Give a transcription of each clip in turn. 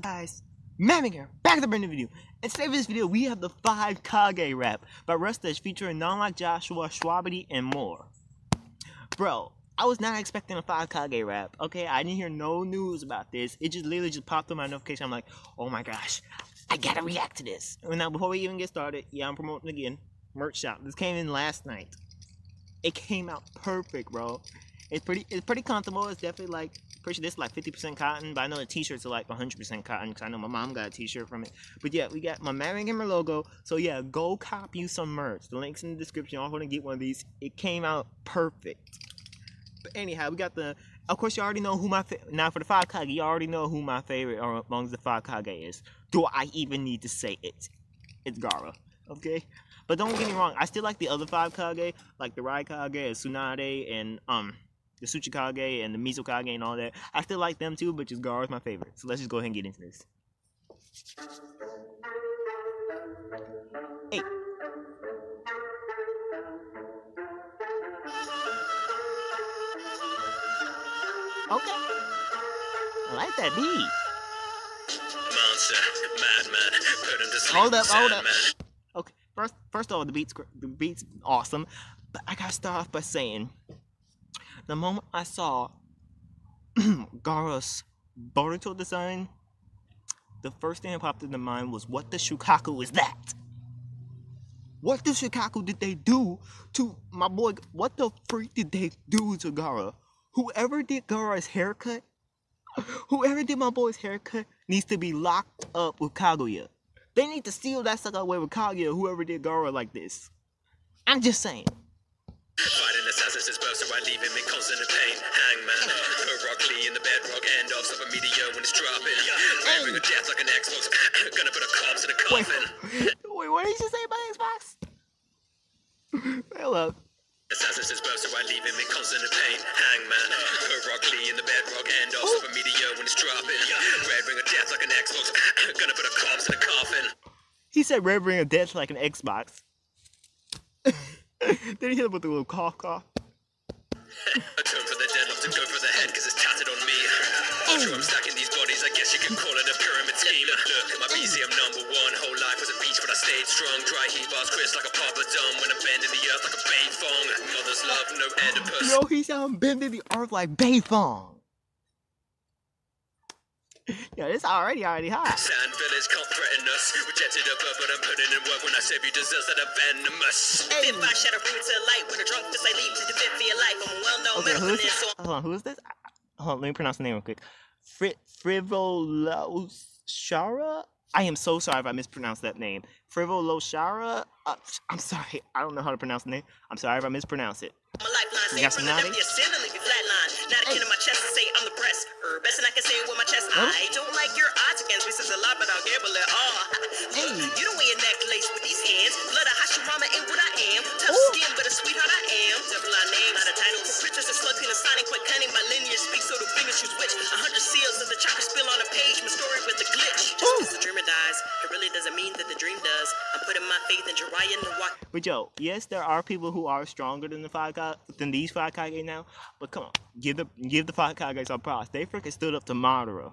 guys? Magmu here, back to the brand new video. In this video, we have the 5 Kage rap by Rustage featuring None Like Joshua, Shwabadi, and more. Bro, I was not expecting a 5 Kage rap, okay? I didn't hear no news about this. It just literally just popped on my notification. I'm like, oh my gosh, I gotta react to this. And now, before we even get started, yeah, I'm promoting again. Merch shop. This came in last night. It came out perfect, bro. It's pretty, it's pretty comfortable. It's definitely like pretty this is like 50% cotton, but I know the t-shirts are like 100% cotton because I know my mom got a t-shirt from it. But yeah, we got my Gamer logo. So yeah, go cop you some merch. The link's in the description. I'm going to get one of these. It came out perfect. But anyhow, we got the. Of course, you already know who my now for the five Kage. You already know who my favorite or amongst the five Kage is. Do I even need to say it? It's Gaara. Okay. But don't get me wrong. I still like the other five Kage, like the Raikage and Tsunade and um the Tsuchikage and the Mizukage and all that. I still like them too, but just Gaara is my favorite. So let's just go ahead and get into this. Hey. Okay. I like that beat. Monster, madman, put him to sleep. Hold up, hold up. Okay, first, first of all, the beat's the beat's awesome, but I gotta start off by saying the moment I saw Gaara's Boruto design, the first thing that popped into mind was what the Shukaku is that? What the Shukaku did they do to my boy? What the freak did they do to Gaara? Whoever did Gaara's haircut, whoever did my boy's haircut needs to be locked up with Kaguya. They need to steal that sucker away with Kaguya, whoever did Gaara like this. I'm just saying. Fighting assassins is burst, so I leave him in constant pain. Hangman, put Rock Lee in the bedrock, end off of a meteor when it's dropping. Ramming a death like an Xbox, gonna put a corpse in a coffin. wait, what did you say about Xbox? Up. Assassins burst, so I leave him in constant pain. Hangman, put Rock Lee in the bedrock, end off of a meteor when it's dropping. Red ring of death like an Xbox, gonna put a corpse in a coffin. He said Red Ring of Death like an Xbox. then he hit him with a little cough cough. A turn for the dead, love to go for the head, cause it's tatted on me. Ultra, I'm stacking these bodies, I guess you can call it a pyramid scheme. Look, my BCM number one, whole life was a beach, but I stayed strong. Dry heat bars, crisp like a Papa Dome, when I'm bending the earth like a bay fong. Mother's love, no Oedipus. Yo, sound bending the earth like Beifong. Yo, this already already hot. Sand village can't threaten us. Rejected above, but I'm putting in work when I save you deserves that are venomous. Hey. If I shadow bring it to light, when a drunk fist I leave to defend for your life. I'm a well-known Okay, medical who is man, this? so Hold on, who is this? Hold on, let me pronounce the name real quick. Fri Frivoloshara? I am so sorry if I mispronounced that name. Frivoloshara? Uh, I'm sorry, I don't know how to pronounce the name. I'm sorry if I mispronounce it. I'm a lifeline. You Say got some naughty? depth of your sin and leave you flatline. Not a Hey. Say I'm the press. Or best and I can say it with my chest. Huh? I don't like your odds against me since a lot, but I'll gamble it all. Hey. You don't wear your necklace with these hands. Blood of Hashirama ain't what I But yo, yes, there are people who are stronger than the five Ka- than these five Kage now. But come on, give the give the five Kage some props. They freaking stood up to Madara.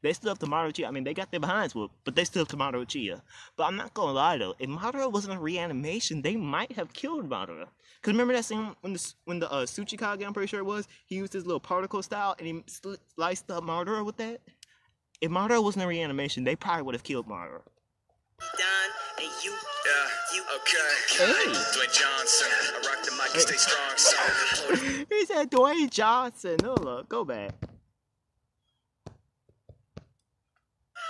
They stood up to Madara Uchiha. I mean, they got their behinds whooped, but they stood up to Madara Uchiha. But I'm not gonna lie though, if Madara wasn't a reanimation, they might have killed Madara. Cause remember that scene when the when the uh, Tsuchikage, I'm pretty sure it was, he used his little particle style and he sliced up Madara with that. If Madara wasn't a reanimation, they probably would have killed Madara. Don and you. Yeah, You. okay. Hey. Dwayne Johnson, I rock the mic and stay strong, son. he said Dwayne Johnson. Hold up, go back.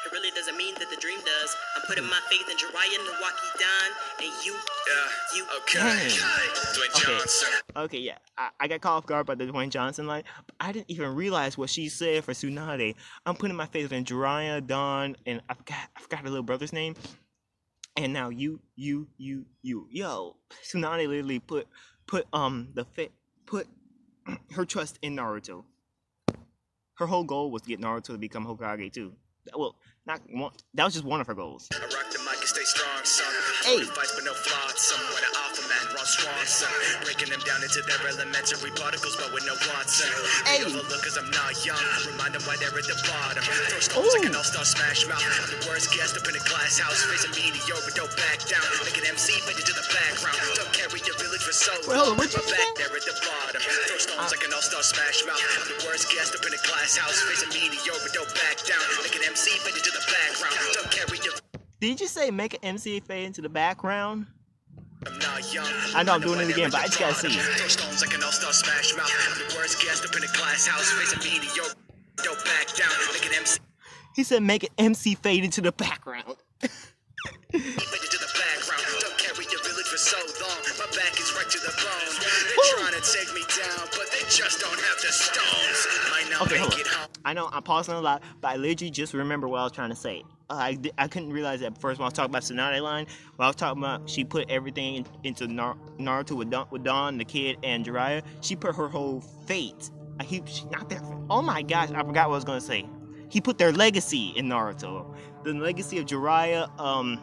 It really doesn't mean that the dream does. I'm putting my faith in Jiraiya, Nawaki, Don, and you. Yeah, You. okay. Dwayne Okay. Johnson. Okay, yeah, I, I got caught off guard by the Dwayne Johnson line, but I didn't even realize what she said for Tsunade. I'm putting my faith in Jiraiya, Don, and I forgot I forgot her little brother's name. And now you, you, you, you, yo, Tsunade literally put put um the fit put her trust in Naruto. Her whole goal was to get Naruto to become Hokage too. Well, not one. That was just one of her goals. I rock the mic and stay strong, son. Hey. Forty fights but no flaws. Somewhat an alpha man. Swamps. Uh, breaking them down into their elementary particles, but with no wants. Uh, Hey. overlook 'cause I'm not young. Remind them why they're at the bottom. Throw stones like an all-star smash mouth. I'm the worst guest up in a glass house. Facing meteor, but don't back down. Make an MC fade into the background. Don't carry your village for so hold on, what you back there at the bottom. Throw stones like an all-star smash mouth. I'm the worst guest up in a glass house. Facing meteor, but don't back down. Make an MC fade into the background. Don't carry your Did you say make an MC fade into the background? I'm not young. I know I'm doing it again, but I just gotta see. Stones like an all-star smash mouth. The worst guest up in a glass house. Facing meteor, don't back down. Make an MC He said make an MC fade into the background. fade into the background. Don't carry your village for so long. My back is right to the bone. They're trying to take me down, but they just don't have the stones. Might not Okay, make hold it home. I know I'm pausing a lot, but I literally just remember what I was trying to say. I, I couldn't realize that first when I was talking about Tsunade line. When I was talking about she put everything into Naruto with Don, with Don, the kid, and Jiraiya. She put her whole fate. I he, she, not their. Oh my gosh, I forgot what I was gonna say. He put their legacy in Naruto. The legacy of Jiraiya, um,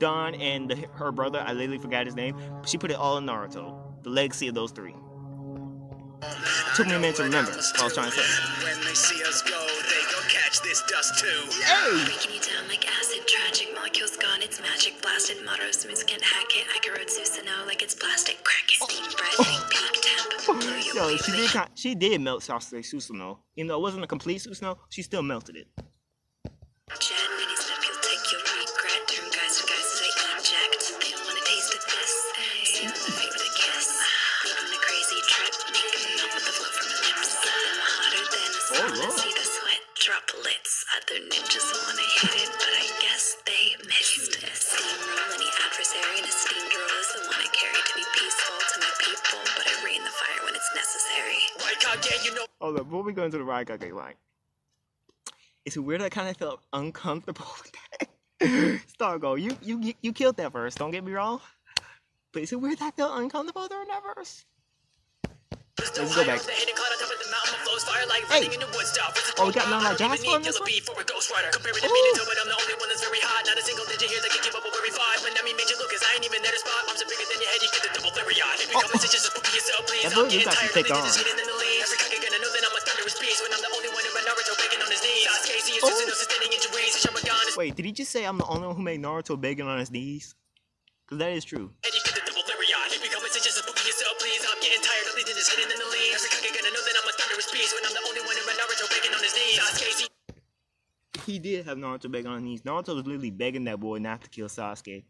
Don, and the, her brother. I literally forgot his name. She put it all in Naruto. The legacy of those three. Took me a minute to remember what I was trying to say. This dust too. Hey! Breaking you down like acid, tragic molecules gone, it's magic, blasted, Madara smooth can't hack it, I can road Susanoo like it's plastic, crack it, steam breath, oh. hitting peak temp, Yo, she did she did melt Sasuke Susanoo. Even though it wasn't a complete Susanoo, she still melted it. Other ninjas wanna hit it, but I guess they missed it, steamroll any adversary, and a steamed roll is the one I carry to be peaceful to my people, but I rain the fire when it's necessary. Right, Kage, you know. Hold up, before we go into the Raikage line, it's weird I kind of felt uncomfortable with that. Stargo, you, you you killed that verse, don't get me wrong. But is it weird I felt uncomfortable during that verse? Let's go back. The hidden cloud on top of the mountain flows fire like Hey. running in the woods. Stop. It's a Oh, we got throne. Nana I don't even Jasper on this one? beef for a ghost rider. Compare it to Ooh. Minato, but I'm the only one that's very hot. Not a single digit here that can keep up with where we fought. When I mean major Lucas, I ain't even there to spot. I'm so bigger than your head, you get the double flurry on. If you Oh. come and just spooky yourself, please. That I'm boy, you getting got to take on. just hidden in the leaves. Every Kage gonna know that I'm a thunderous beast. When I'm the only one in Naruto begging on his knees. Sasuke, oh. see, it's Oh. just no sustaining injuries. Wait, did he just say I'm the only one who made Naruto begging on his knees? Because that is true. Getting tired of leading just hidden in the leaves. Every gonna know that I'm a thunderous beast. When I'm the only one in Naruto begging on his knees. Sasuke, He did have Naruto begging on his knees. Naruto was literally begging that boy not to kill Sasuke.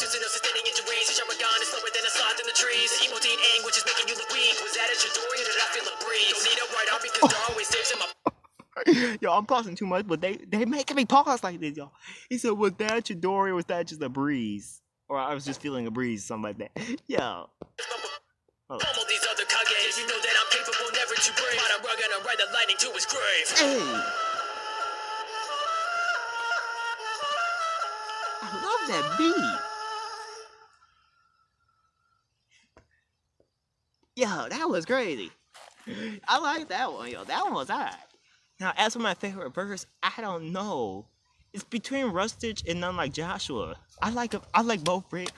Just no sustaining injuries. Sharingan is slower than a sloth in the trees. Emoting anguish is making you look weak. Was that a Chidori or did I feel a breeze? Don't need a right arm because there always saves in my yo, I'm pausing too much, but they they making me pause like this, y'all. He said, "Was that Chidori or was that just a breeze?" Or I was just feeling a breeze, something like that. Yo, these other Kages. You know that I'm capable, never. But I'm the lightning to his grave. hey, I love that beat. Yo, that was crazy. I like that one, yo. That one was alright. Now, as for my favorite verse, I don't know. It's between Rustage and None Like Joshua. I like I like both Rick,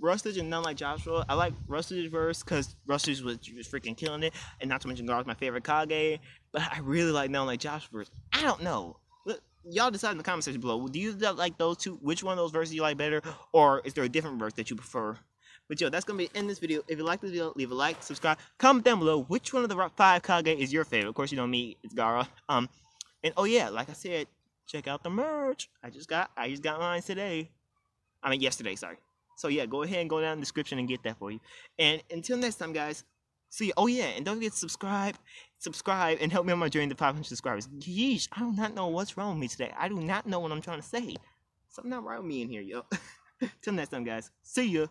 Rustage and None Like Joshua. I like Rustage's verse because Rustage was, was freaking killing it, and not to mention Gaara's my favorite Kage. But I really like None Like Joshua's verse. I don't know. Y'all decide in the comment section below. Do you like those two? Which one of those verses you like better, or is there a different verse that you prefer? But yo, that's gonna be in this video. If you like this video, leave a like, subscribe, comment down below which one of the five Kage is your favorite. Of course, you know me, it's Gaara. Um, and oh yeah, like I said, check out the merch. I just got I just got mine today. I mean yesterday, sorry. So yeah, go ahead and go down in the description and get that for you. And until next time, guys. See, oh yeah, and don't forget to subscribe, subscribe, and help me on my journey to 500 subscribers. Yeesh, I do not know what's wrong with me today. I do not know what I'm trying to say. Something not right with me in here, yo. Till next time, guys. See ya.